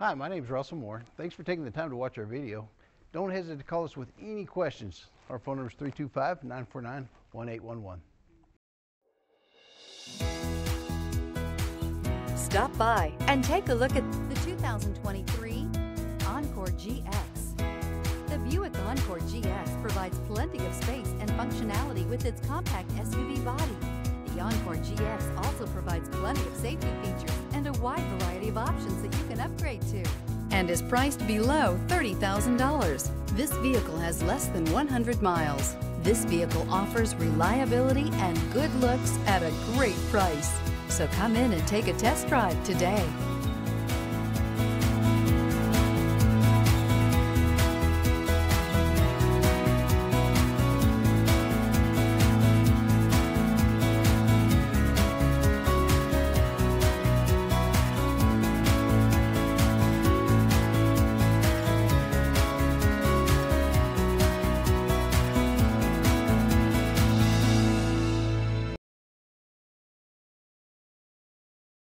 Hi, my name is Russell Moore. Thanks for taking the time to watch our video. Don't hesitate to call us with any questions. Our phone number is 325 949 1811. Stop by and take a look at the 2023 Encore GX. The Buick Encore GX provides plenty of space and functionality with its compact SUV body. The Encore GX also provides plenty of safety features and a wide variety of options that you upgrade to. And is priced below $30,000. This vehicle has less than 100 miles. This vehicle offers reliability and good looks at a great price. So come in and take a test drive today.